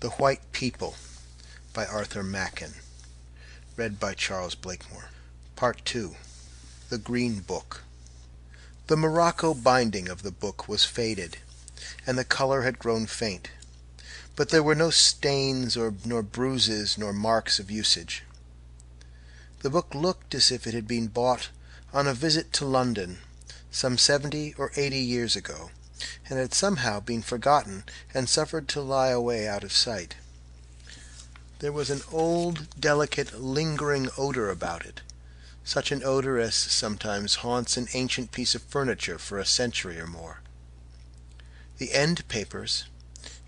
THE WHITE PEOPLE by Arthur Machen Read by Charles Blakemore PART II THE GREEN BOOK The morocco binding of the book was faded, and the color had grown faint, but there were no stains or nor bruises nor marks of usage. The book looked as if it had been bought on a visit to London some seventy or eighty years ago, and had somehow been forgotten and suffered to lie away out of sight. There was an old, delicate, lingering odor about it, such an odor as sometimes haunts an ancient piece of furniture for a century or more. The end papers,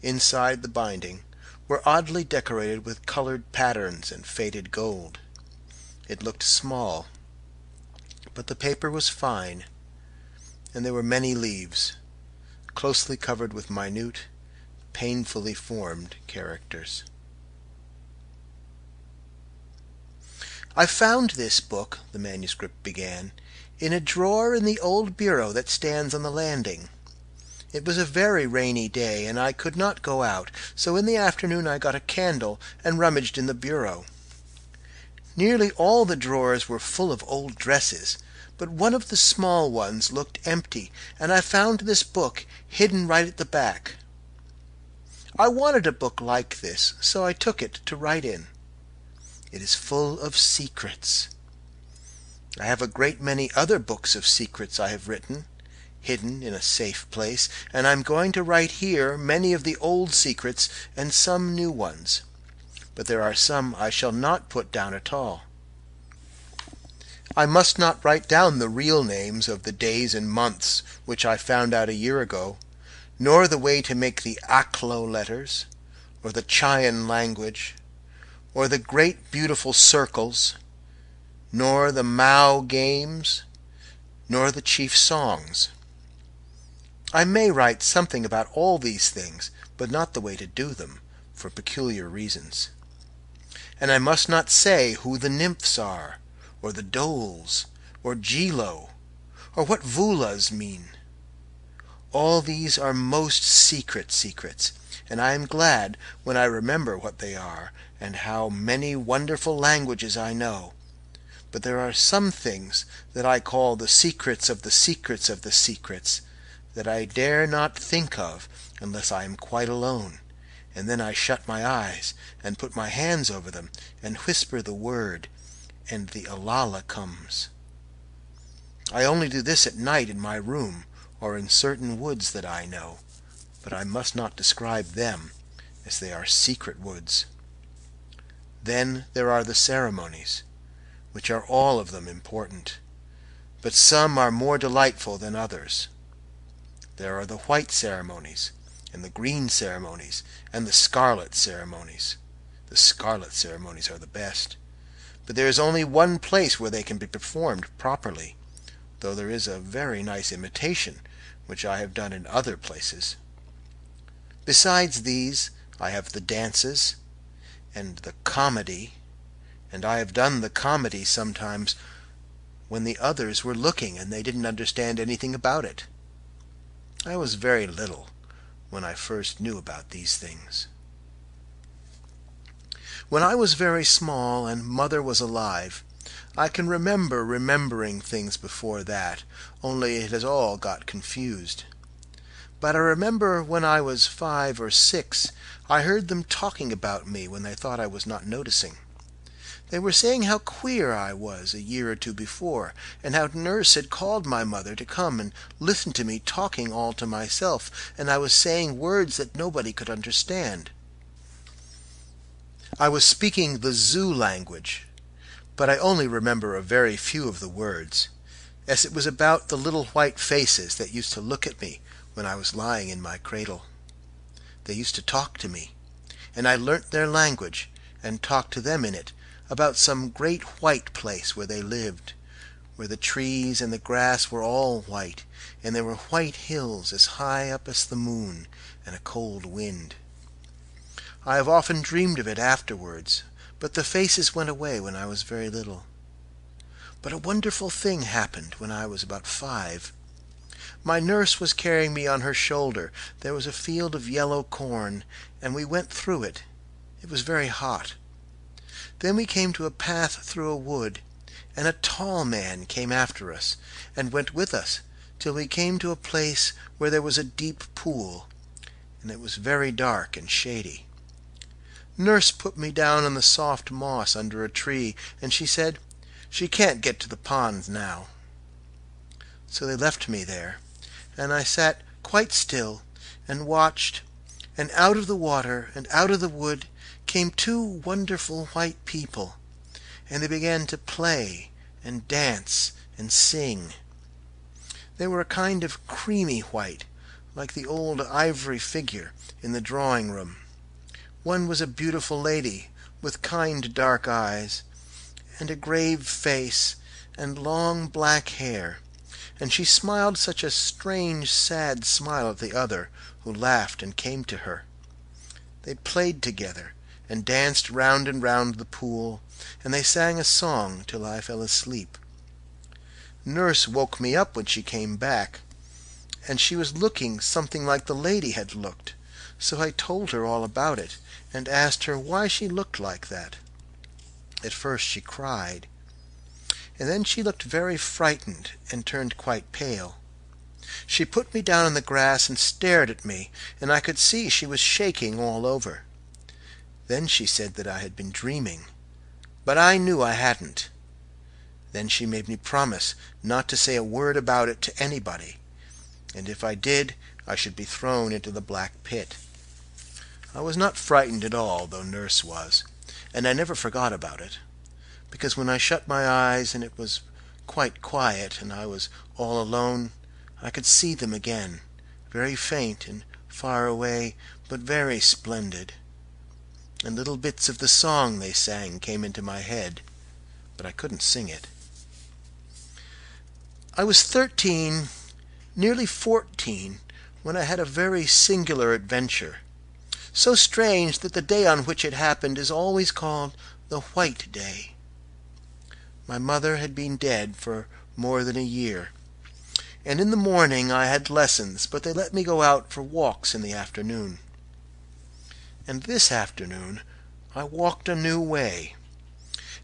inside the binding, were oddly decorated with colored patterns and faded gold. It looked small, but the paper was fine, and there were many leaves, closely covered with minute, painfully formed characters. "I found this book," the manuscript began, "in a drawer in the old bureau that stands on the landing. It was a very rainy day, and I could not go out, so in the afternoon I got a candle and rummaged in the bureau. Nearly all the drawers were full of old dresses, but one of the small ones looked empty, and I found this book hidden right at the back. I wanted a book like this, so I took it to write in. It is full of secrets. I have a great many other books of secrets I have written, hidden in a safe place, and I am going to write here many of the old secrets and some new ones. But there are some I shall not put down at all. I must not write down the real names of the days and months which I found out a year ago, nor the way to make the Aklo letters, or the Chian language, or the great beautiful circles, nor the Mao games, nor the chief songs. I may write something about all these things, but not the way to do them, for peculiar reasons. And I must not say who the nymphs are, or the Dôls, or Jeelo, or what voolas mean. All these are most secret secrets, and I am glad when I remember what they are and how many wonderful languages I know. But there are some things that I call the secrets of the secrets of the secrets that I dare not think of unless I am quite alone, and then I shut my eyes and put my hands over them and whisper the word, and the alala comes. I only do this at night in my room or in certain woods that I know, but I must not describe them, as they are secret woods. Then there are the ceremonies, which are all of them important, but some are more delightful than others. There are the white ceremonies, and the green ceremonies, and the scarlet ceremonies. The scarlet ceremonies are the best. But there is only one place where they can be performed properly, though there is a very nice imitation which I have done in other places. Besides these, I have the dances, and the comedy, and I have done the comedy sometimes when the others were looking and they didn't understand anything about it. I was very little when I first knew about these things. When I was very small and mother was alive, I can remember remembering things before that, only it has all got confused. But I remember when I was five or six I heard them talking about me when they thought I was not noticing. They were saying how queer I was a year or two before, and how nurse had called my mother to come and listen to me talking all to myself, and I was saying words that nobody could understand. I was speaking the Xu language, but I only remember a very few of the words, as it was about the little white faces that used to look at me when I was lying in my cradle. They used to talk to me, and I learnt their language, and talked to them in it about some great white place where they lived, where the trees and the grass were all white, and there were white hills as high up as the moon, and a cold wind. I have often dreamed of it afterwards, but the faces went away when I was very little. But a wonderful thing happened when I was about five. My nurse was carrying me on her shoulder. There was a field of yellow corn, and we went through it. It was very hot. Then we came to a path through a wood, and a tall man came after us, and went with us till we came to a place where there was a deep pool, and it was very dark and shady. Nurse put me down on the soft moss under a tree, and she said she can't get to the pond now. So they left me there, and I sat quite still and watched, and out of the water and out of the wood came two wonderful white people, and they began to play and dance and sing. They were a kind of creamy white, like the old ivory figure in the drawing room. One was a beautiful lady, with kind dark eyes, and a grave face, and long black hair, and she smiled such a strange sad smile at the other, who laughed and came to her. They played together, and danced round and round the pool, and they sang a song till I fell asleep. Nurse woke me up when she came back, and she was looking something like the lady had looked, so I told her all about it, and asked her why she looked like that. At first she cried, and then she looked very frightened and turned quite pale. She put me down on the grass and stared at me, and I could see she was shaking all over. Then she said that I had been dreaming, but I knew I hadn't. Then she made me promise not to say a word about it to anybody, and if I did I should be thrown into the black pit. I was not frightened at all, though nurse was, and I never forgot about it, because when I shut my eyes and it was quite quiet and I was all alone, I could see them again, very faint and far away, but very splendid. And little bits of the song they sang came into my head, but I couldn't sing it. I was thirteen, nearly fourteen, when I had a very singular adventure, so strange that the day on which it happened is always called the White Day. My mother had been dead for more than a year, and in the morning I had lessons, but they let me go out for walks in the afternoon. And this afternoon I walked a new way,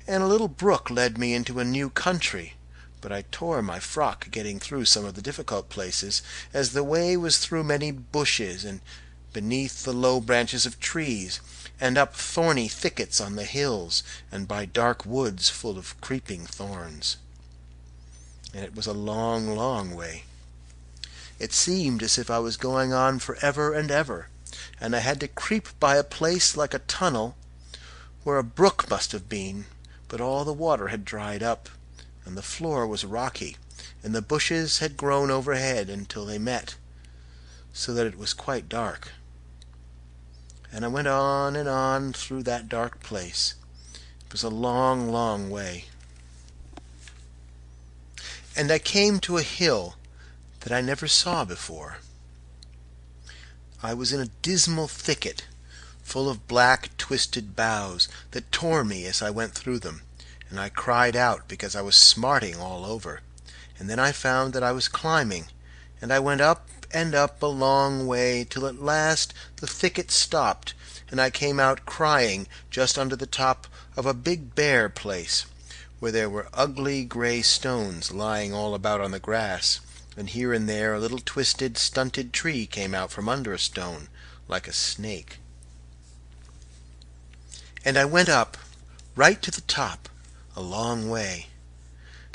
and a little brook led me into a new country but I tore my frock getting through some of the difficult places, as the way was through many bushes, and beneath the low branches of trees, and up thorny thickets on the hills, and by dark woods full of creeping thorns. And it was a long, long way. It seemed as if I was going on for ever and ever, and I had to creep by a place like a tunnel, where a brook must have been, but all the water had dried up and the floor was rocky, and the bushes had grown overhead until they met, so that it was quite dark. And I went on and on through that dark place. It was a long, long way. And I came to a hill that I never saw before. I was in a dismal thicket, full of black twisted boughs that tore me as I went through them and I cried out because I was smarting all over. And then I found that I was climbing, and I went up and up a long way till at last the thicket stopped, and I came out crying just under the top of a big bare place, where there were ugly gray stones lying all about on the grass, and here and there a little twisted, stunted tree came out from under a stone, like a snake. And I went up, right to the top, a long way.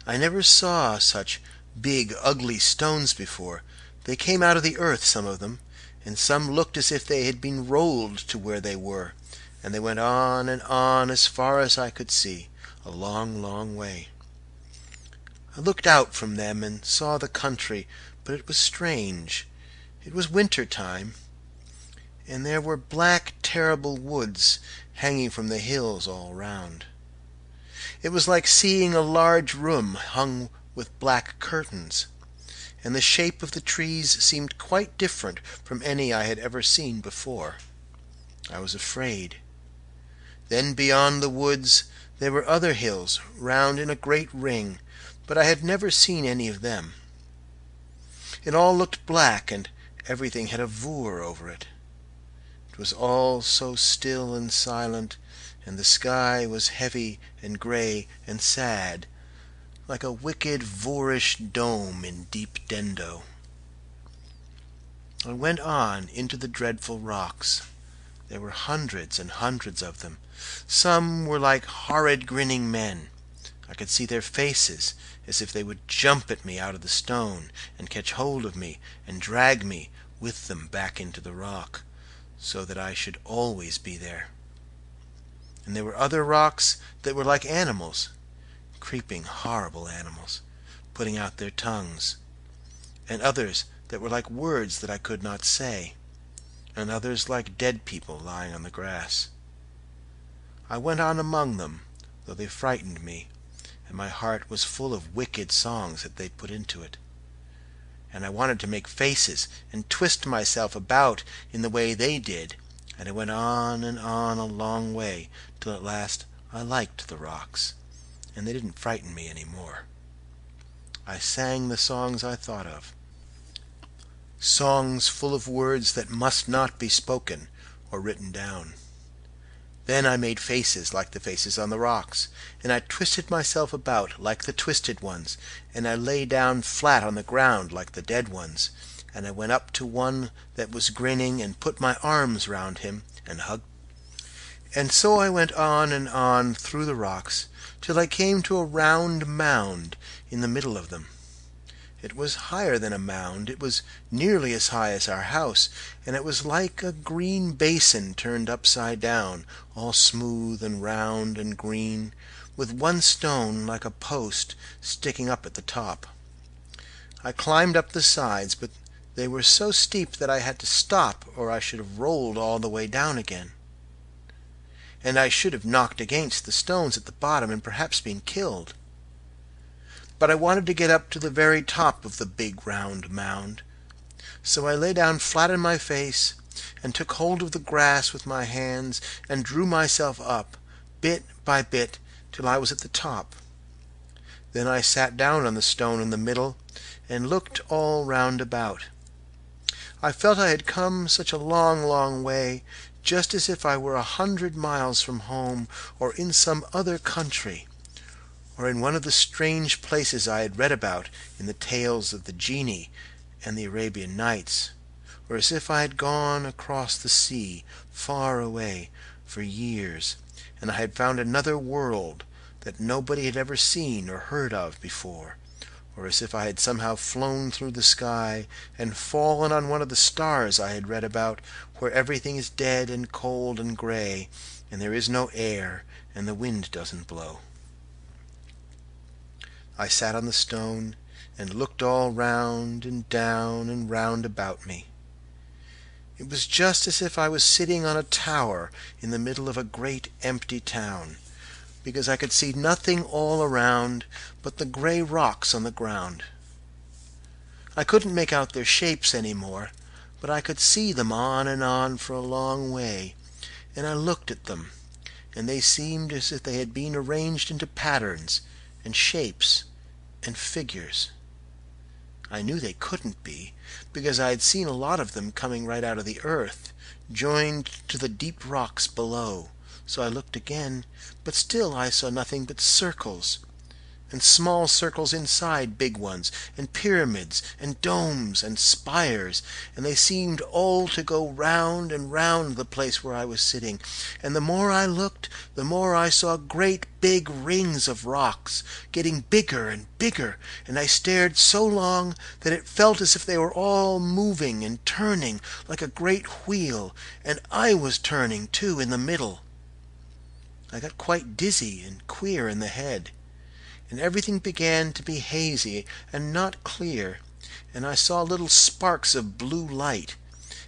I never saw such big, ugly stones before. They came out of the earth, some of them, and some looked as if they had been rolled to where they were, and they went on and on as far as I could see, a long, long way. I looked out from them and saw the country, but it was strange. It was winter time, and there were black, terrible woods hanging from the hills all round. It was like seeing a large room hung with black curtains, and the shape of the trees seemed quite different from any I had ever seen before. I was afraid. Then beyond the woods there were other hills round in a great ring, but I had never seen any of them. It all looked black, and everything had a voor over it. It was all so still and silent, and the sky was heavy and gray and sad, like a wicked voorish dome in deep Dendo. I went on into the dreadful rocks. There were hundreds and hundreds of them. Some were like horrid grinning men. I could see their faces, as if they would jump at me out of the stone, and catch hold of me, and drag me with them back into the rock, so that I should always be there. And there were other rocks that were like animals, creeping horrible animals, putting out their tongues, and others that were like words that I could not say, and others like dead people lying on the grass. I went on among them, though they frightened me, and my heart was full of wicked songs that they put into it. And I wanted to make faces and twist myself about in the way they did, and I went on and on a long way, till at last I liked the rocks, and they didn't frighten me any more. I sang the songs I thought of, songs full of words that must not be spoken or written down. Then I made faces like the faces on the rocks, and I twisted myself about like the twisted ones, and I lay down flat on the ground like the dead ones, and I went up to one that was grinning and put my arms round him and hugged. And so I went on and on through the rocks till I came to a round mound in the middle of them. It was higher than a mound, it was nearly as high as our house, and it was like a green basin turned upside down, all smooth and round and green, with one stone like a post sticking up at the top. I climbed up the sides, but they were so steep that I had to stop or I should have rolled all the way down again. And I should have knocked against the stones at the bottom and perhaps been killed but I wanted to get up to the very top of the big round mound. So I lay down flat on my face and took hold of the grass with my hands and drew myself up, bit by bit, till I was at the top. Then I sat down on the stone in the middle and looked all round about. I felt I had come such a long, long way, just as if I were a hundred miles from home or in some other country or in one of the strange places I had read about in the tales of the genie and the Arabian Nights, or as if I had gone across the sea, far away, for years, and I had found another world that nobody had ever seen or heard of before, or as if I had somehow flown through the sky and fallen on one of the stars I had read about, where everything is dead and cold and gray, and there is no air, and the wind doesn't blow. I sat on the stone and looked all round and down and round about me. It was just as if I was sitting on a tower in the middle of a great empty town, because I could see nothing all around but the gray rocks on the ground. I couldn't make out their shapes any more, but I could see them on and on for a long way, and I looked at them, and they seemed as if they had been arranged into patterns and shapes and figures. I knew they couldn't be, because I had seen a lot of them coming right out of the earth, joined to the deep rocks below. So I looked again, but still I saw nothing but circles and small circles inside big ones, and pyramids, and domes, and spires, and they seemed all to go round and round the place where I was sitting, and the more I looked, the more I saw great big rings of rocks, getting bigger and bigger, and I stared so long that it felt as if they were all moving and turning like a great wheel, and I was turning, too, in the middle. I got quite dizzy and queer in the head and everything began to be hazy and not clear, and I saw little sparks of blue light,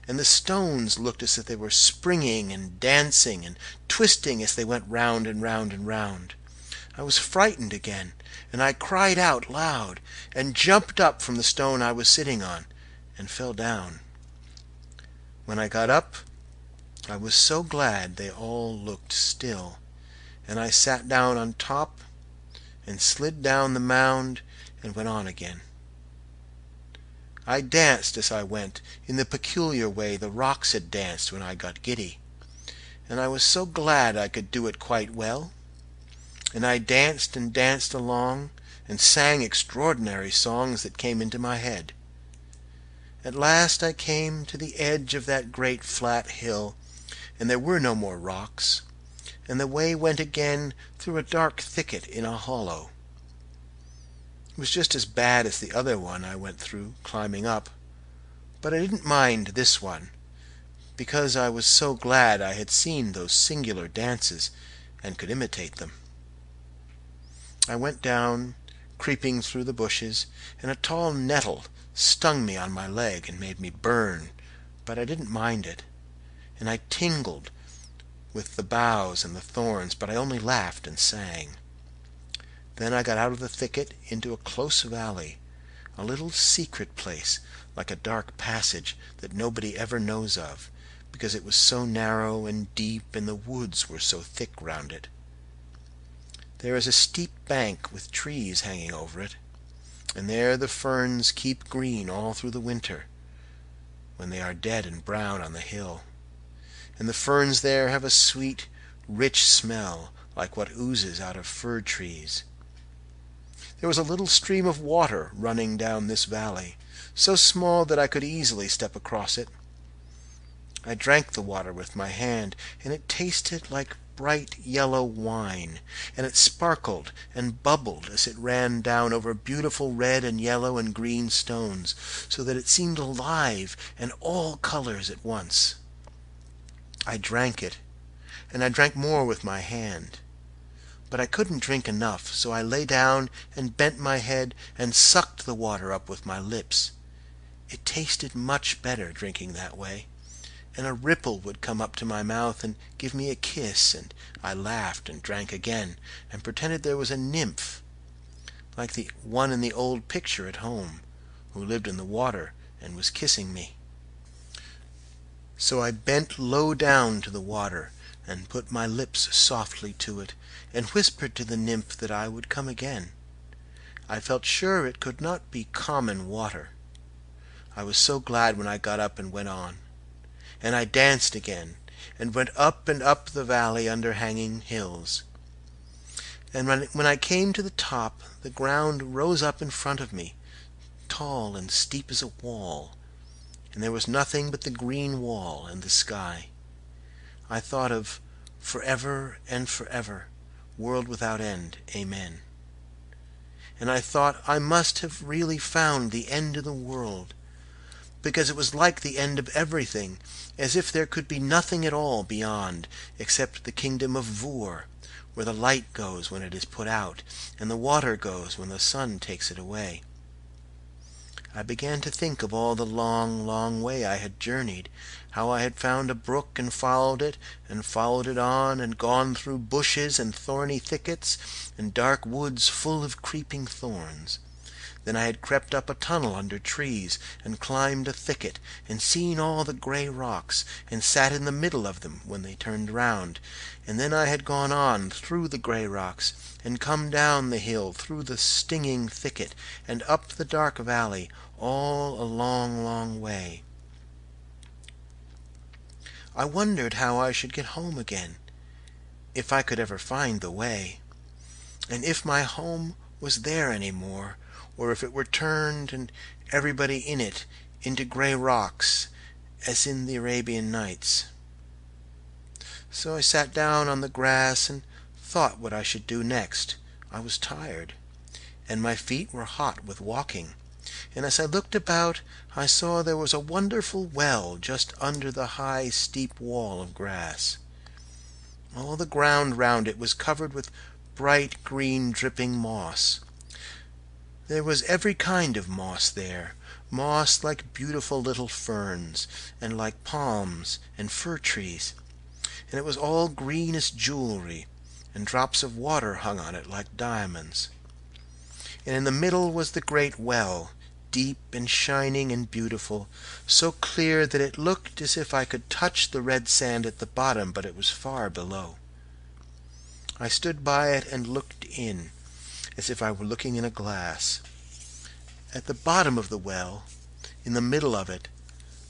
and the stones looked as if they were springing and dancing and twisting as they went round and round and round. I was frightened again, and I cried out loud, and jumped up from the stone I was sitting on, and fell down. When I got up, I was so glad they all looked still, and I sat down on top and slid down the mound and went on again. I danced as I went, in the peculiar way the rocks had danced when I got giddy, and I was so glad I could do it quite well. And I danced and danced along, and sang extraordinary songs that came into my head. At last I came to the edge of that great flat hill, and there were no more rocks, and the way went again through a dark thicket in a hollow. It was just as bad as the other one I went through, climbing up, but I didn't mind this one, because I was so glad I had seen those singular dances and could imitate them. I went down, creeping through the bushes, and a tall nettle stung me on my leg and made me burn, but I didn't mind it, and I tingled with the boughs and the thorns, but I only laughed and sang. Then I got out of the thicket into a close valley, a little secret place like a dark passage that nobody ever knows of, because it was so narrow and deep and the woods were so thick round it. There is a steep bank with trees hanging over it, and there the ferns keep green all through the winter, when they are dead and brown on the hill. And the ferns there have a sweet, rich smell like what oozes out of fir trees. There was a little stream of water running down this valley, so small that I could easily step across it. I drank the water with my hand, and it tasted like bright yellow wine, and it sparkled and bubbled as it ran down over beautiful red and yellow and green stones, so that it seemed alive and all colors at once. I drank it, and I drank more with my hand but I couldn't drink enough, so I lay down and bent my head and sucked the water up with my lips. It tasted much better drinking that way, and a ripple would come up to my mouth and give me a kiss, and I laughed and drank again, and pretended there was a nymph, like the one in the old picture at home, who lived in the water and was kissing me. So I bent low down to the water and put my lips softly to it, and whispered to the nymph that I would come again. I felt sure it could not be common water. I was so glad when I got up and went on. And I danced again, and went up and up the valley under hanging hills. And when, I came to the top, the ground rose up in front of me, tall and steep as a wall, and there was nothing but the green wall and the sky. I thought of forever and forever, world without end, amen. And I thought I must have really found the end of the world, because it was like the end of everything, as if there could be nothing at all beyond except the kingdom of Voor, where the light goes when it is put out, and the water goes when the sun takes it away. I began to think of all the long, long way I had journeyed, how I had found a brook and followed it, and followed it on, and gone through bushes and thorny thickets, and dark woods full of creeping thorns. Then I had crept up a tunnel under trees, and climbed a thicket, and seen all the gray rocks, and sat in the middle of them when they turned round, and then I had gone on through the gray rocks, and come down the hill through the stinging thicket, and up the dark valley, all a long, long way. I wondered how I should get home again, if I could ever find the way, and if my home was there any more, or if it were turned and everybody in it into gray rocks as in the Arabian Nights. So I sat down on the grass and thought what I should do next. I was tired, and my feet were hot with walking, and as I looked about I saw there was a wonderful well just under the high steep wall of grass. All the ground round it was covered with bright green dripping moss. There was every kind of moss there, moss like beautiful little ferns, and like palms and fir trees, and it was all green as jewelry, and drops of water hung on it like diamonds. And in the middle was the great well, deep and shining and beautiful, so clear that it looked as if I could touch the red sand at the bottom, but it was far below. I stood by it and looked in as if I were looking in a glass. At the bottom of the well, in the middle of it.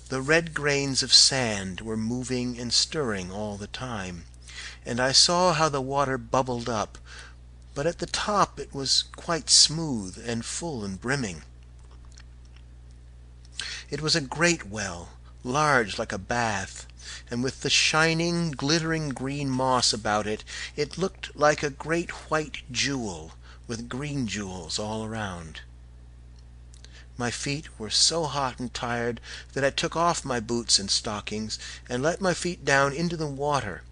The red grains of sand were moving and stirring all the time, and I saw how the water bubbled up, but at the top it was quite smooth and full and brimming. It was a great well, large like a bath, and with the shining, glittering green moss about it, it looked like a great white jewel, with green jewels all around. My feet were so hot and tired that I took off my boots and stockings and let my feet down into the water,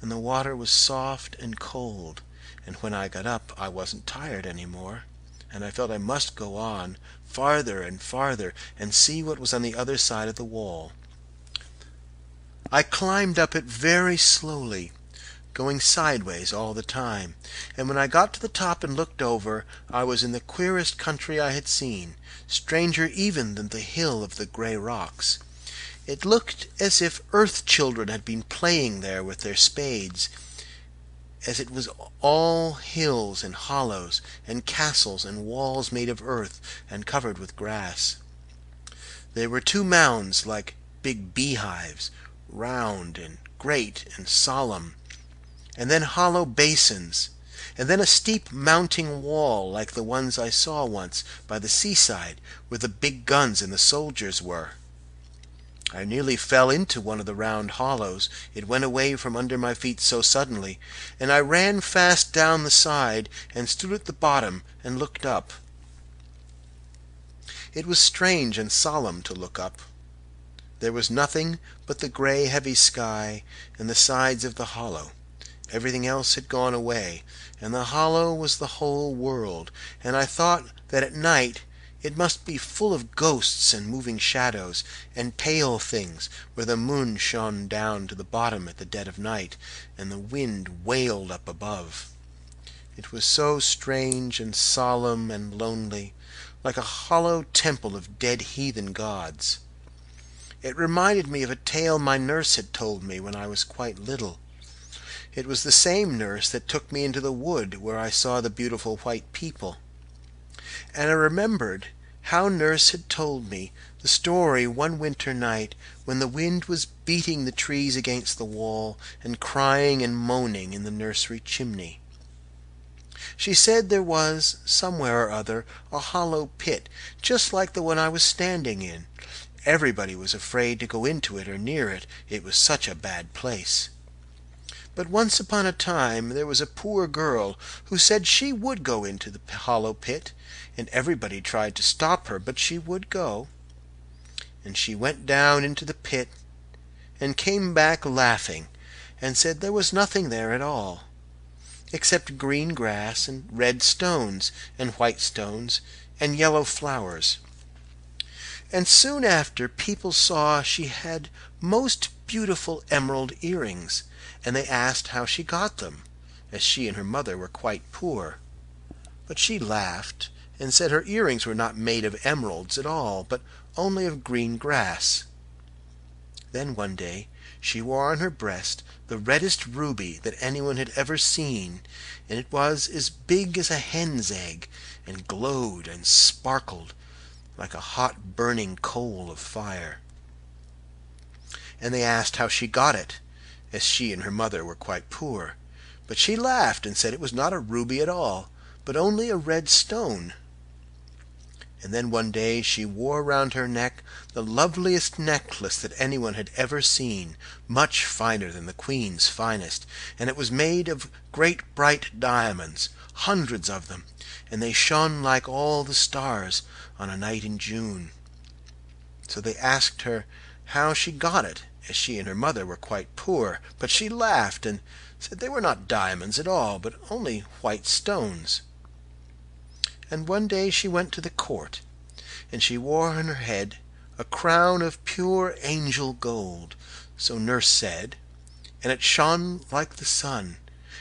and the water was soft and cold, and when I got up I wasn't tired any more, and I felt I must go on, farther and farther, and see what was on the other side of the wall. I climbed up it very slowly, going sideways all the time, and when I got to the top and looked over I was in the queerest country I had seen, stranger even than the hill of the gray rocks. It looked as if earth children had been playing there with their spades, as it was all hills and hollows, and castles and walls made of earth and covered with grass. There were two mounds like big beehives, round and great and solemn, and then hollow basins, and then a steep mounting wall like the ones I saw once by the seaside where the big guns and the soldiers were. I nearly fell into one of the round hollows, it went away from under my feet so suddenly, and I ran fast down the side and stood at the bottom and looked up. It was strange and solemn to look up. There was nothing but the gray heavy sky and the sides of the hollow. Everything else had gone away, and the hollow was the whole world, and I thought that at night it must be full of ghosts and moving shadows, and pale things, where the moon shone down to the bottom at the dead of night, and the wind wailed up above. It was so strange and solemn and lonely, like a hollow temple of dead heathen gods. It reminded me of a tale my nurse had told me when I was quite little. It was the same nurse that took me into the wood where I saw the beautiful white people and I remembered how nurse had told me the story one winter night when the wind was beating the trees against the wall and crying and moaning in the nursery chimney. She said there was, somewhere or other, a hollow pit, just like the one I was standing in. Everybody was afraid to go into it or near it, it was such a bad place. But once upon a time there was a poor girl who said she would go into the hollow pit, and everybody tried to stop her, but she would go. And she went down into the pit, and came back laughing, and said there was nothing there at all, except green grass, and red stones, and white stones, and yellow flowers. And soon after people saw she had most beautiful emerald earrings, and they asked how she got them, as she and her mother were quite poor. But she laughed, and said her earrings were not made of emeralds at all, but only of green grass. Then one day she wore on her breast the reddest ruby that anyone had ever seen, and it was as big as a hen's egg, and glowed and sparkled like a hot burning coal of fire. And they asked how she got it, as she and her mother were quite poor. But she laughed and said it was not a ruby at all, but only a red stone. And then one day she wore round her neck the loveliest necklace that anyone had ever seen, much finer than the Queen's finest, and it was made of great bright diamonds, hundreds of them, and they shone like all the stars on a night in June. So they asked her how she got it, as she and her mother were quite poor, but she laughed and said they were not diamonds at all, but only white stones. And one day she went to the court, and she wore on her head a crown of pure angel gold, so nurse said, and it shone like the sun,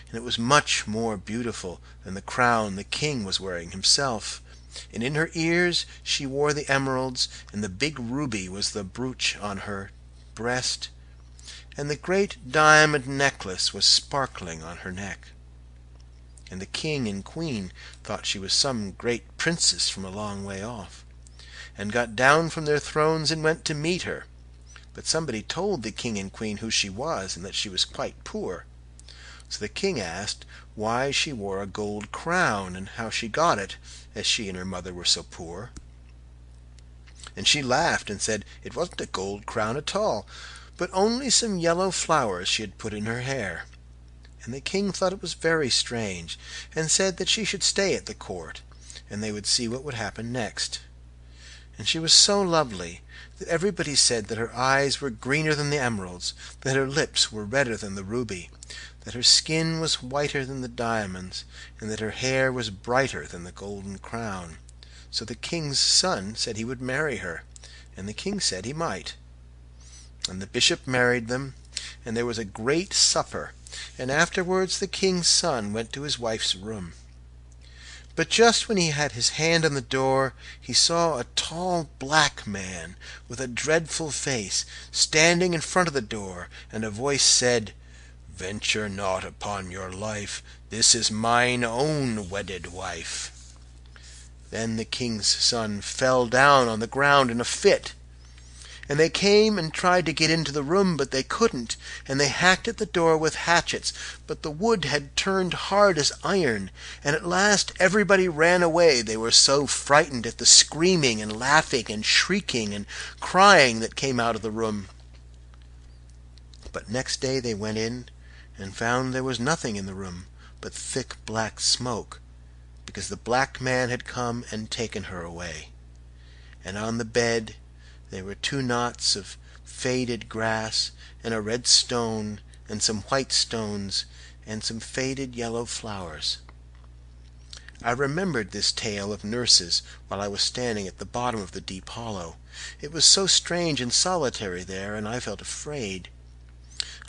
and it was much more beautiful than the crown the king was wearing himself. And in her ears she wore the emeralds, and the big ruby was the brooch on her breast, and the great diamond necklace was sparkling on her neck. And the king and queen thought she was some great princess from a long way off. and got down from their thrones and went to meet her. But somebody told the king and queen who she was, and that she was quite poor. So the king asked why she wore a gold crown, and how she got it, as she and her mother were so poor. And she laughed and said it wasn't a gold crown at all, but only some yellow flowers she had put in her hair. And the king thought it was very strange, and said that she should stay at the court, and they would see what would happen next. And she was so lovely that everybody said that her eyes were greener than the emeralds, that her lips were redder than the ruby, that her skin was whiter than the diamonds, and that her hair was brighter than the golden crown. So the king's son said he would marry her, and the king said he might. And the bishop married them, and there was a great supper, and afterwards the king's son went to his wife's room. But just when he had his hand on the door he saw a tall black man with a dreadful face standing in front of the door, and a voice said, "Venture not upon your life, this is mine own wedded wife." Then the king's son fell down on the ground in a fit. And they came and tried to get into the room, but they couldn't, and they hacked at the door with hatchets, but the wood had turned hard as iron, and at last everybody ran away, they were so frightened at the screaming and laughing and shrieking and crying that came out of the room. But next day they went in and found there was nothing in the room but thick black smoke because the black man had come and taken her away. And on the bed there were two knots of faded grass, and a red stone, and some white stones, and some faded yellow flowers. I remembered this tale of nurses while I was standing at the bottom of the deep hollow. It was so strange and solitary there, and I felt afraid.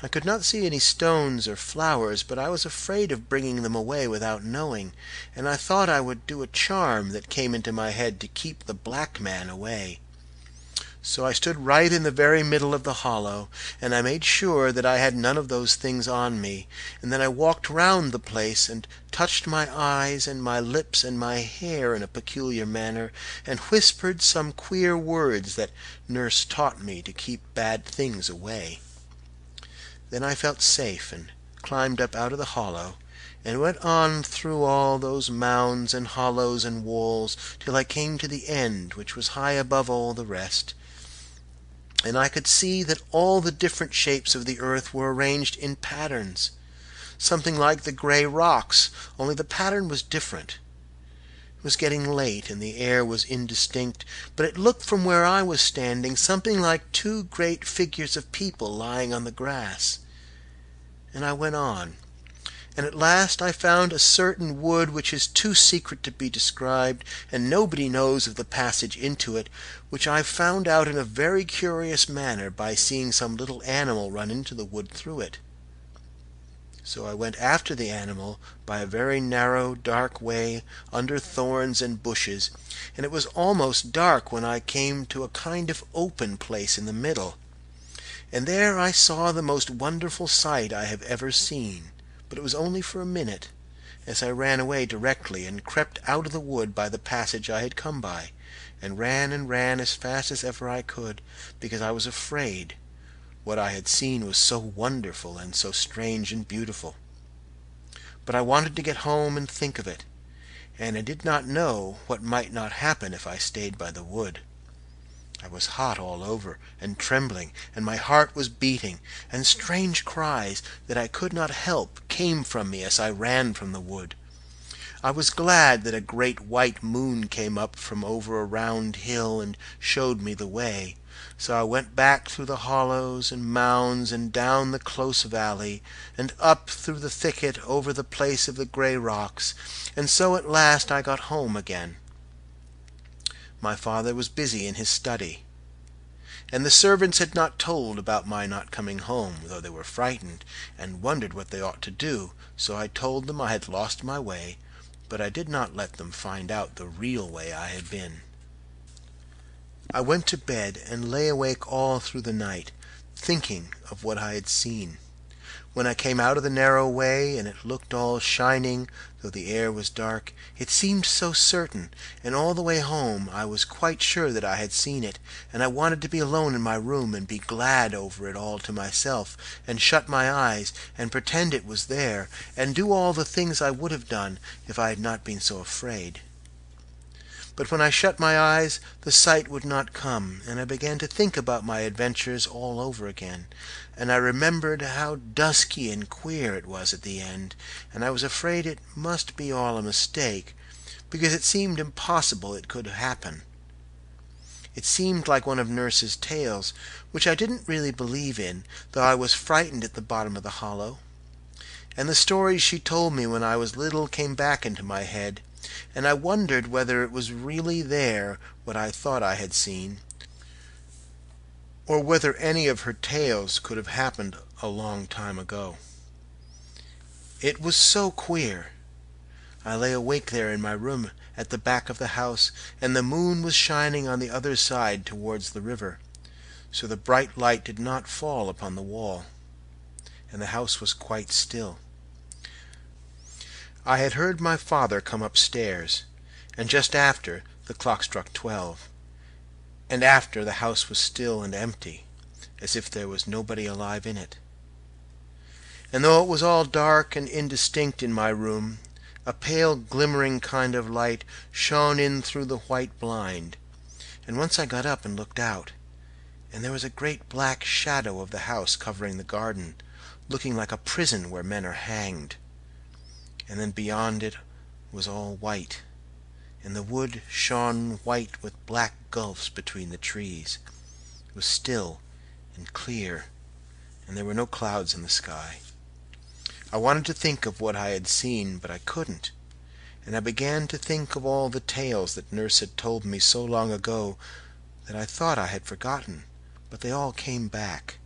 I could not see any stones or flowers, but I was afraid of bringing them away without knowing, and I thought I would do a charm that came into my head to keep the black man away. So I stood right in the very middle of the hollow, and I made sure that I had none of those things on me, and then I walked round the place and touched my eyes and my lips and my hair in a peculiar manner, and whispered some queer words that nurse taught me to keep bad things away. Then I felt safe, and climbed up out of the hollow, and went on through all those mounds and hollows and walls till I came to the end, which was high above all the rest. And I could see that all the different shapes of the earth were arranged in patterns, something like the gray rocks, only the pattern was different. It was getting late, and the air was indistinct, but it looked from where I was standing something like two great figures of people lying on the grass. And I went on, and at last I found a certain wood which is too secret to be described, and nobody knows of the passage into it, which I found out in a very curious manner by seeing some little animal run into the wood through it. So I went after the animal by a very narrow, dark way under thorns and bushes, and it was almost dark when I came to a kind of open place in the middle and there I saw the most wonderful sight I have ever seen, but it was only for a minute, as I ran away directly and crept out of the wood by the passage I had come by, and ran and ran as fast as ever I could, because I was afraid. What I had seen was so wonderful and so strange and beautiful. But I wanted to get home and think of it, and I did not know what might not happen if I stayed by the wood. I was hot all over, and trembling, and my heart was beating, and strange cries that I could not help came from me as I ran from the wood. I was glad that a great white moon came up from over a round hill and showed me the way, so I went back through the hollows and mounds and down the close valley, and up through the thicket over the place of the gray rocks, and so at last I got home again my father was busy in his study. And the servants had not told about my not coming home, though they were frightened, and wondered what they ought to do, so I told them I had lost my way, but I did not let them find out the real way I had been. I went to bed and lay awake all through the night, thinking of what I had seen. When I came out of the narrow way, and it looked all shining, though the air was dark, it seemed so certain, and all the way home I was quite sure that I had seen it, and I wanted to be alone in my room and be glad over it all to myself, and shut my eyes, and pretend it was there, and do all the things I would have done if I had not been so afraid. But when I shut my eyes the sight would not come, and I began to think about my adventures all over again, and I remembered how dusky and queer it was at the end, and I was afraid it must be all a mistake, because it seemed impossible it could happen. It seemed like one of Nurse's tales, which I didn't really believe in, though I was frightened at the bottom of the hollow. And the stories she told me when I was little came back into my head, and I wondered whether it was really there what I thought I had seen, or whether any of her tales could have happened a long time ago. It was so queer. I lay awake there in my room at the back of the house, and the moon was shining on the other side towards the river, so the bright light did not fall upon the wall, and the house was quite still. I had heard my father come upstairs, and just after the clock struck twelve, and after the house was still and empty, as if there was nobody alive in it. And though it was all dark and indistinct in my room, a pale glimmering kind of light shone in through the white blind, and once I got up and looked out, and there was a great black shadow of the house covering the garden, looking like a prison where men are hanged. And then beyond it was all white, and the wood shone white with black gulfs between the trees. It was still and clear, and there were no clouds in the sky. I wanted to think of what I had seen, but I couldn't, and I began to think of all the tales that Nurse had told me so long ago that I thought I had forgotten, but they all came back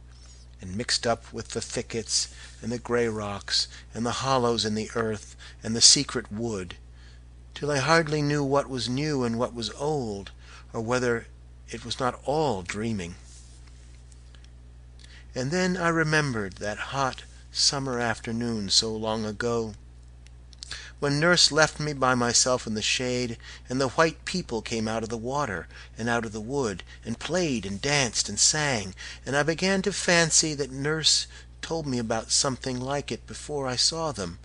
and mixed up with the thickets and the gray rocks and the hollows in the earth and the secret wood, till I hardly knew what was new and what was old, or whether it was not all dreaming. And then I remembered that hot summer afternoon so long ago when Nurse left me by myself in the shade, and the white people came out of the water and out of the wood, and played and danced and sang, and I began to fancy that Nurse told me about something like it before I saw them,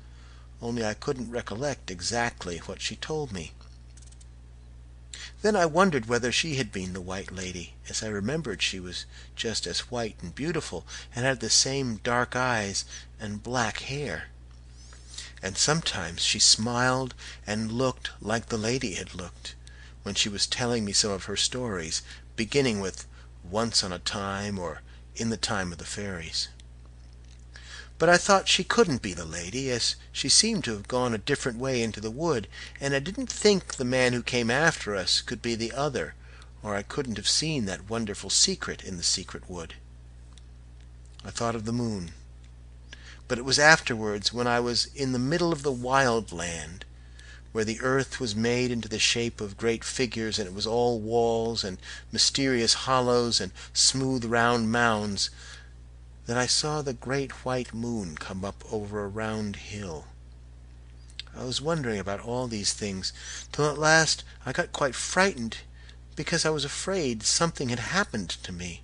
only I couldn't recollect exactly what she told me. Then I wondered whether she had been the white lady, as I remembered she was just as white and beautiful, and had the same dark eyes and black hair and sometimes she smiled and looked like the lady had looked, when she was telling me some of her stories, beginning with Once on a time or In the time of the fairies. But I thought she couldn't be the lady, as she seemed to have gone a different way into the wood, and I didn't think the man who came after us could be the other, or I couldn't have seen that wonderful secret in the secret wood. I thought of the moon but it was afterwards when I was in the middle of the wild land, where the earth was made into the shape of great figures, and it was all walls and mysterious hollows and smooth round mounds, that I saw the great white moon come up over a round hill. I was wondering about all these things, till at last I got quite frightened because I was afraid something had happened to me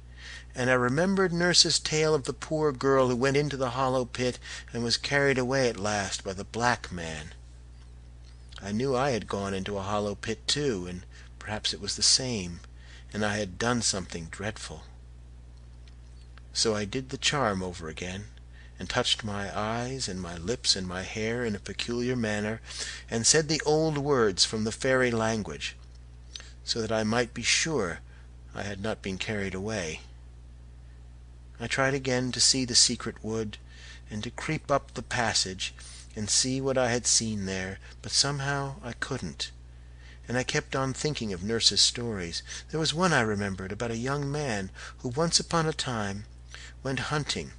and I remembered Nurse's tale of the poor girl who went into the hollow pit and was carried away at last by the black man. I knew I had gone into a hollow pit too, and perhaps it was the same, and I had done something dreadful. So I did the charm over again, and touched my eyes and my lips and my hair in a peculiar manner, and said the old words from the fairy language, so that I might be sure I had not been carried away. I tried again to see the secret wood, and to creep up the passage and see what I had seen there, but somehow I couldn't. And I kept on thinking of Nurse's stories. There was one I remembered about a young man who once upon a time went hunting,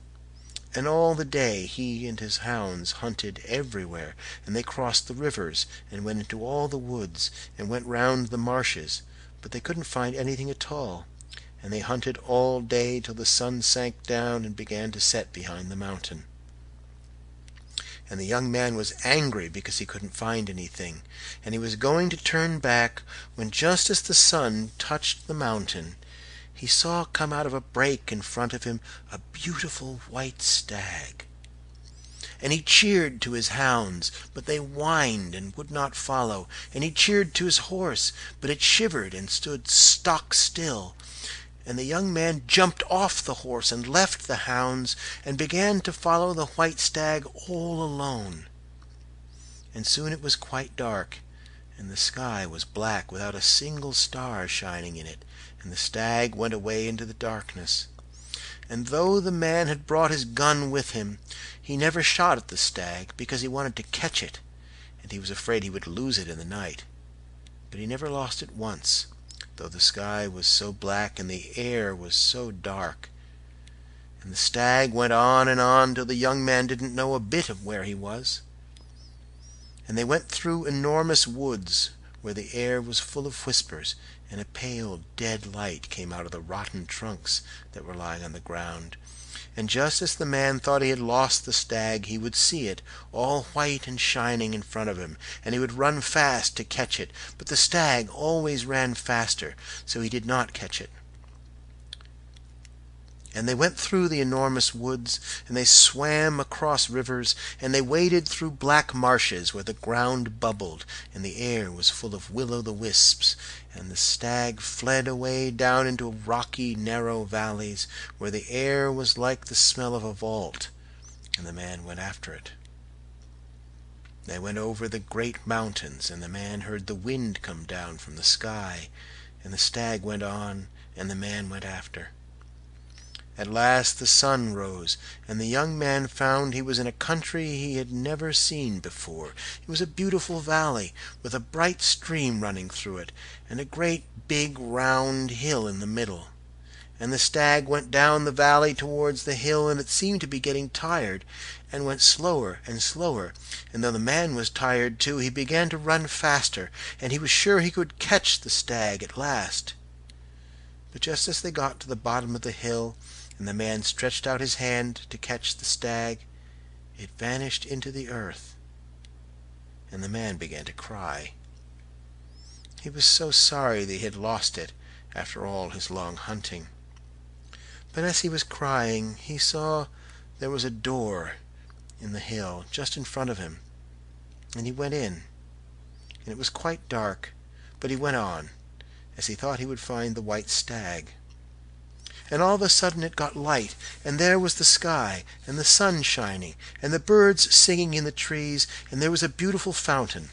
and all the day he and his hounds hunted everywhere, and they crossed the rivers, and went into all the woods, and went round the marshes, but they couldn't find anything at all. And they hunted all day till the sun sank down and began to set behind the mountain. and the young man was angry because he couldn't find anything, and he was going to turn back when just as the sun touched the mountain he saw come out of a brake in front of him a beautiful white stag. And he cheered to his hounds, but they whined and would not follow, and he cheered to his horse, but it shivered and stood stock still, and the young man jumped off the horse and left the hounds, and began to follow the white stag all alone. And soon it was quite dark, and the sky was black without a single star shining in it, and the stag went away into the darkness. And though the man had brought his gun with him, he never shot at the stag, because he wanted to catch it, and he was afraid he would lose it in the night. But he never lost it once though the sky was so black and the air was so dark. And the stag went on and on till the young man didn't know a bit of where he was. And they went through enormous woods where the air was full of whispers, and a pale dead light came out of the rotten trunks that were lying on the ground and just as the man thought he had lost the stag he would see it, all white and shining in front of him, and he would run fast to catch it, but the stag always ran faster, so he did not catch it. And they went through the enormous woods, and they swam across rivers, and they waded through black marshes where the ground bubbled, and the air was full of will-o'-the-wisps, and the stag fled away down into rocky, narrow valleys, where the air was like the smell of a vault, and the man went after it. They went over the great mountains, and the man heard the wind come down from the sky, and the stag went on, and the man went after. At last the sun rose, and the young man found he was in a country he had never seen before. It was a beautiful valley, with a bright stream running through it, and a great big round hill in the middle. And the stag went down the valley towards the hill, and it seemed to be getting tired, and went slower and slower, and though the man was tired too, he began to run faster, and he was sure he could catch the stag at last. But just as they got to the bottom of the hill, and the man stretched out his hand to catch the stag, it vanished into the earth, and the man began to cry. He was so sorry that he had lost it after all his long hunting. But as he was crying he saw there was a door in the hill just in front of him, and he went in, and it was quite dark, but he went on, as he thought he would find the white stag and all of a sudden it got light, and there was the sky, and the sun shining, and the birds singing in the trees, and there was a beautiful fountain.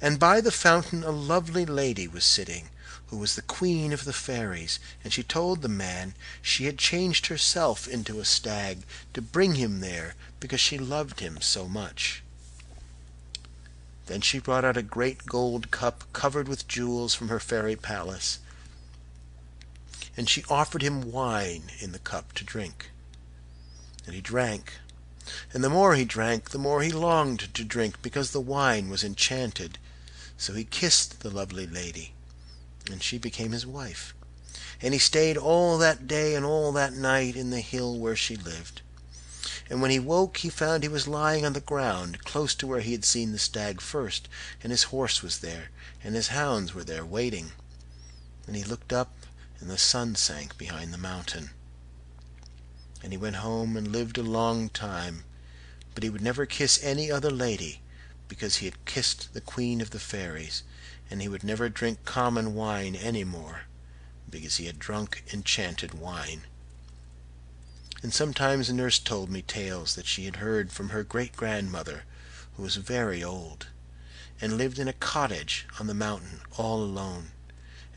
And by the fountain a lovely lady was sitting, who was the queen of the fairies, and she told the man she had changed herself into a stag to bring him there because she loved him so much. Then she brought out a great gold cup covered with jewels from her fairy palace, and she offered him wine in the cup to drink. And he drank, and the more he drank the more he longed to drink because the wine was enchanted. So he kissed the lovely lady, and she became his wife. And he stayed all that day and all that night in the hill where she lived. And when he woke he found he was lying on the ground close to where he had seen the stag first, and his horse was there, and his hounds were there waiting. And he looked up and the sun sank behind the mountain. And he went home and lived a long time, but he would never kiss any other lady, because he had kissed the queen of the fairies, and he would never drink common wine any more, because he had drunk enchanted wine. And sometimes a nurse told me tales that she had heard from her great-grandmother, who was very old, and lived in a cottage on the mountain all alone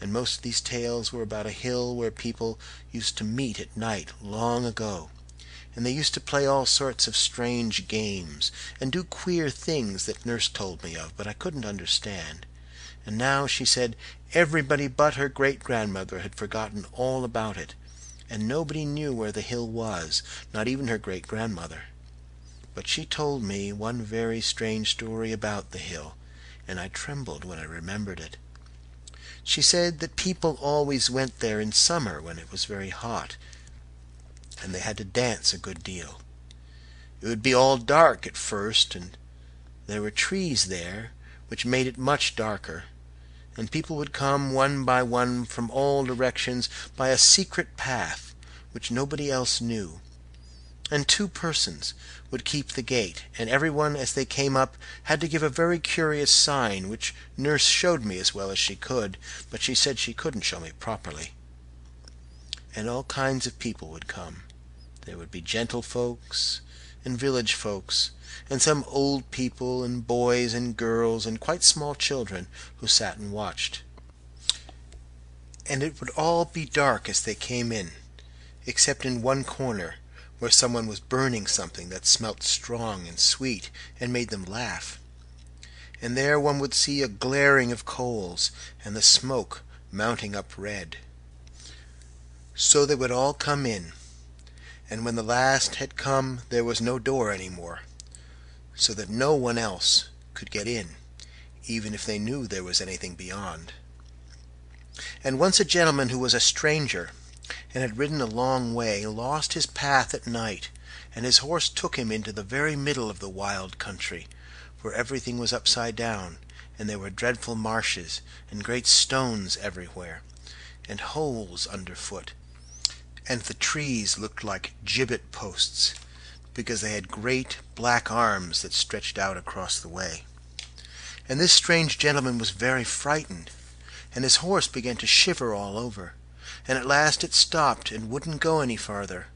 and most of these tales were about a hill where people used to meet at night long ago, and they used to play all sorts of strange games, and do queer things that nurse told me of, but I couldn't understand. And now, she said, everybody but her great-grandmother had forgotten all about it, and nobody knew where the hill was, not even her great-grandmother. But she told me one very strange story about the hill, and I trembled when I remembered it. She said that people always went there in summer when it was very hot, and they had to dance a good deal. It would be all dark at first, and there were trees there, which made it much darker, and people would come one by one from all directions by a secret path which nobody else knew, and two persons would keep the gate, and every one as they came up had to give a very curious sign, which Nurse showed me as well as she could, but she said she couldn't show me properly. And all kinds of people would come. There would be gentlefolks and village folks, and some old people, and boys and girls, and quite small children who sat and watched. And it would all be dark as they came in, except in one corner where someone was burning something that smelt strong and sweet and made them laugh. And there one would see a glaring of coals, and the smoke mounting up red. So they would all come in, and when the last had come there was no door any more, so that no one else could get in, even if they knew there was anything beyond. And once a gentleman who was a stranger and had ridden a long way, lost his path at night, and his horse took him into the very middle of the wild country, where everything was upside down, and there were dreadful marshes, and great stones everywhere, and holes underfoot, and the trees looked like gibbet posts, because they had great black arms that stretched out across the way. And this strange gentleman was very frightened, and his horse began to shiver all over and at last it stopped and wouldn't go any farther.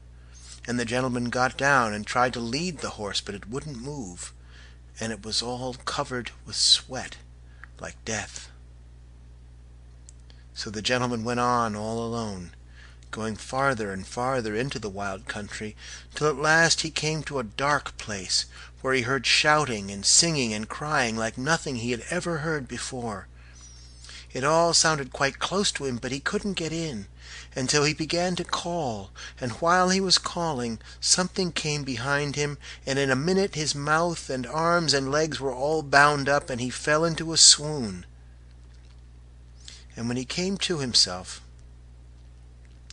And the gentleman got down and tried to lead the horse, but it wouldn't move, and it was all covered with sweat, like death. So the gentleman went on all alone, going farther and farther into the wild country, till at last he came to a dark place, where he heard shouting and singing and crying like nothing he had ever heard before. It all sounded quite close to him, but he couldn't get in, until he began to call, and while he was calling something came behind him, and in a minute his mouth and arms and legs were all bound up, and he fell into a swoon. And when he came to himself,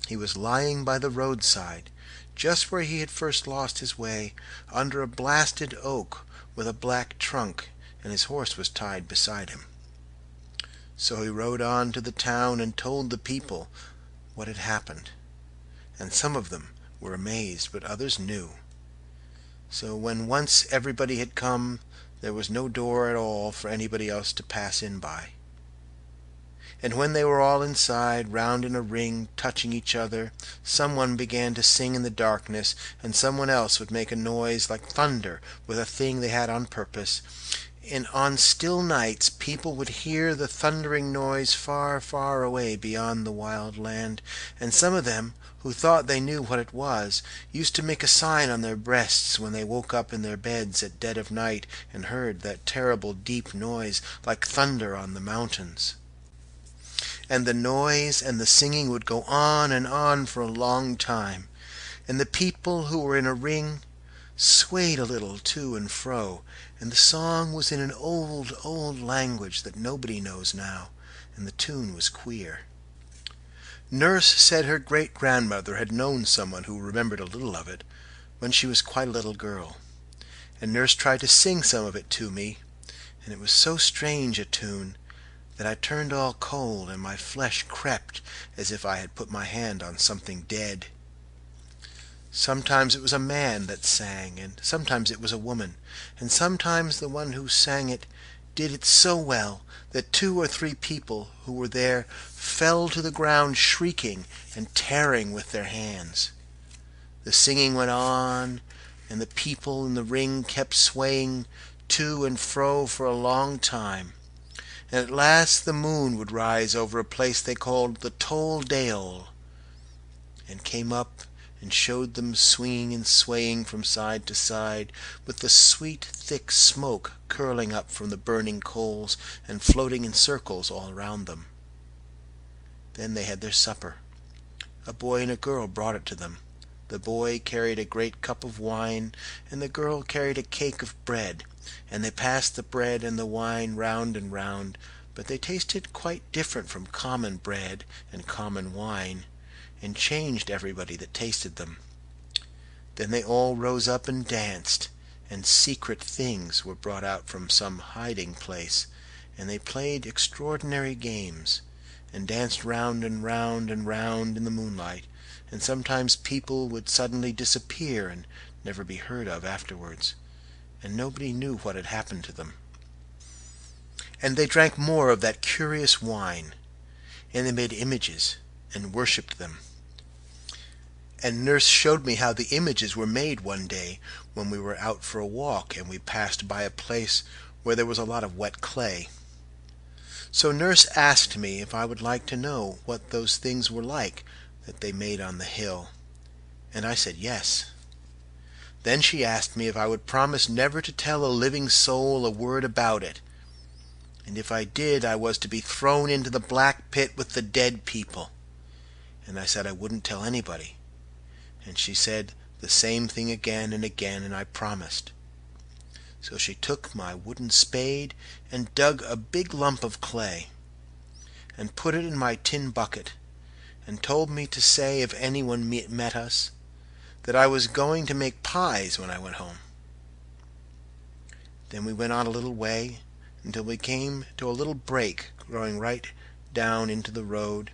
he was lying by the roadside, just where he had first lost his way, under a blasted oak with a black trunk, and his horse was tied beside him. So he rode on to the town and told the people what had happened, and some of them were amazed, but others knew. So when once everybody had come, there was no door at all for anybody else to pass in by. And when they were all inside, round in a ring, touching each other, some one began to sing in the darkness, and some one else would make a noise like thunder with a thing they had on purpose, and on still nights people would hear the thundering noise far, far away beyond the wild land, and some of them, who thought they knew what it was, used to make a sign on their breasts when they woke up in their beds at dead of night and heard that terrible deep noise like thunder on the mountains. And the noise and the singing would go on and on for a long time, and the people who were in a ring swayed a little to and fro, and the song was in an old, old language that nobody knows now, and the tune was queer. Nurse said her great grandmother had known someone who remembered a little of it when she was quite a little girl, and Nurse tried to sing some of it to me, and it was so strange a tune that I turned all cold and my flesh crept as if I had put my hand on something dead. Sometimes it was a man that sang, and sometimes it was a woman, and sometimes the one who sang it did it so well that two or three people who were there fell to the ground shrieking and tearing with their hands. The singing went on, and the people in the ring kept swaying to and fro for a long time, and at last the moon would rise over a place they called the Tole Deol, and came up and showed them swinging and swaying from side to side, with the sweet thick smoke curling up from the burning coals and floating in circles all round them. Then they had their supper. A boy and a girl brought it to them. The boy carried a great cup of wine, and the girl carried a cake of bread, and they passed the bread and the wine round and round, but they tasted quite different from common bread and common wine and changed everybody that tasted them. Then they all rose up and danced, and secret things were brought out from some hiding place, and they played extraordinary games, and danced round and round and round in the moonlight, and sometimes people would suddenly disappear and never be heard of afterwards, and nobody knew what had happened to them. And they drank more of that curious wine, and they made images and worshipped them and nurse showed me how the images were made one day when we were out for a walk and we passed by a place where there was a lot of wet clay. So nurse asked me if I would like to know what those things were like that they made on the hill, and I said yes. Then she asked me if I would promise never to tell a living soul a word about it, and if I did I was to be thrown into the black pit with the dead people, and I said I wouldn't tell anybody and she said the same thing again and again, and I promised. So she took my wooden spade and dug a big lump of clay, and put it in my tin bucket, and told me to say if anyone met us that I was going to make pies when I went home. Then we went on a little way until we came to a little brake growing right down into the road,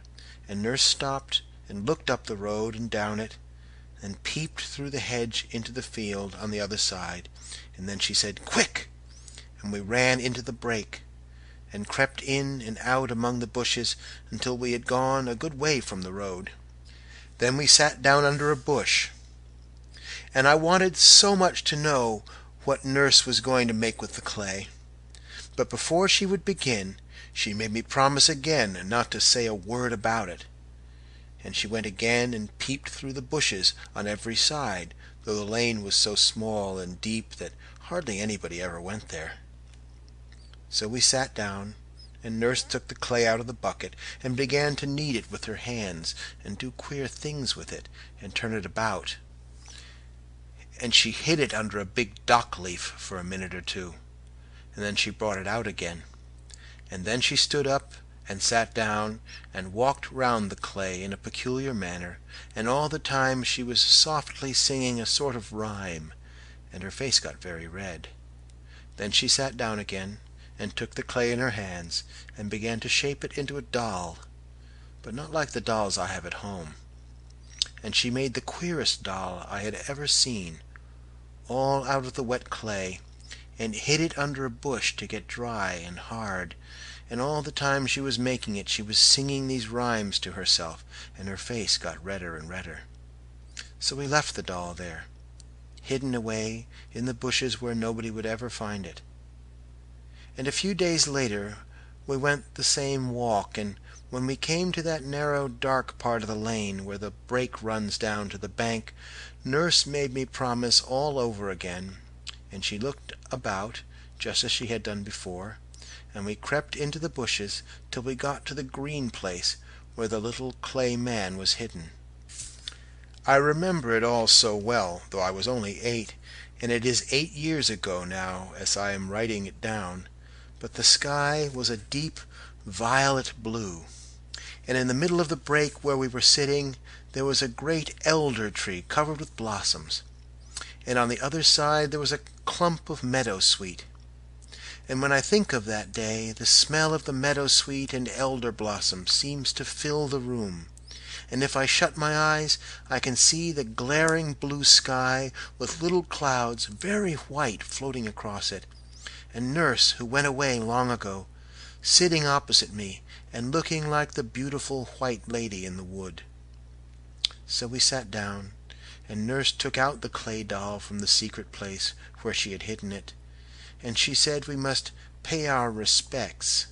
and nurse stopped and looked up the road and down it, and peeped through the hedge into the field on the other side, and then she said, "Quick!" and we ran into the brake, and crept in and out among the bushes until we had gone a good way from the road. Then we sat down under a bush, and I wanted so much to know what nurse was going to make with the clay. But before she would begin, she made me promise again not to say a word about it and she went again and peeped through the bushes on every side, though the lane was so small and deep that hardly anybody ever went there. So we sat down, and nurse took the clay out of the bucket and began to knead it with her hands and do queer things with it and turn it about. And she hid it under a big dock leaf for a minute or two, and then she brought it out again. And then she stood up and sat down and walked round the clay in a peculiar manner, and all the time she was softly singing a sort of rhyme, and her face got very red. Then she sat down again, and took the clay in her hands, and began to shape it into a doll, but not like the dolls I have at home. And she made the queerest doll I had ever seen, all out of the wet clay, and hid it under a bush to get dry and hard, and all the time she was making it she was singing these rhymes to herself, and her face got redder and redder. So we left the doll there, hidden away in the bushes where nobody would ever find it. And a few days later we went the same walk, and when we came to that narrow dark part of the lane where the brake runs down to the bank, nurse made me promise all over again, and she looked about just as she had done before, and we crept into the bushes till we got to the green place where the little clay man was hidden. I remember it all so well, though I was only eight, and it is eight years ago now as I am writing it down, but the sky was a deep violet blue, and in the middle of the brake where we were sitting there was a great elder tree covered with blossoms, and on the other side there was a clump of meadow sweet and when I think of that day the smell of the meadow sweet and elder blossom seems to fill the room, and if I shut my eyes I can see the glaring blue sky with little clouds very white floating across it, and nurse, who went away long ago, sitting opposite me and looking like the beautiful white lady in the wood. So we sat down, and nurse took out the clay doll from the secret place where she had hidden it and she said we must pay our respects,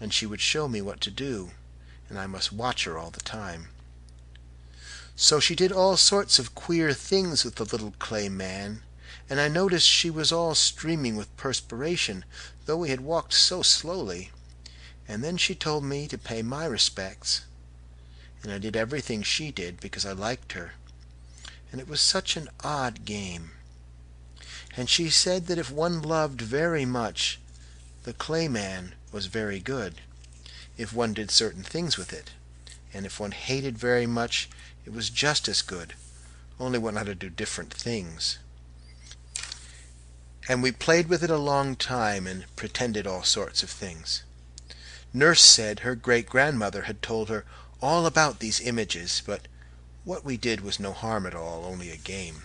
and she would show me what to do, and I must watch her all the time. So she did all sorts of queer things with the little clay man, and I noticed she was all streaming with perspiration, though we had walked so slowly. And then she told me to pay my respects, and I did everything she did because I liked her, and it was such an odd game and she said that if one loved very much, the clay man was very good, if one did certain things with it, and if one hated very much, it was just as good, only one had to do different things. And we played with it a long time, and pretended all sorts of things. Nurse said her great grandmother had told her all about these images, but what we did was no harm at all, only a game.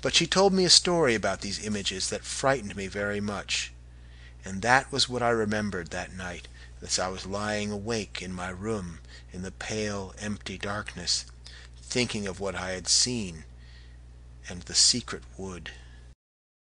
But she told me a story about these images that frightened me very much, and that was what I remembered that night as I was lying awake in my room in the pale, empty darkness, thinking of what I had seen and the secret wood.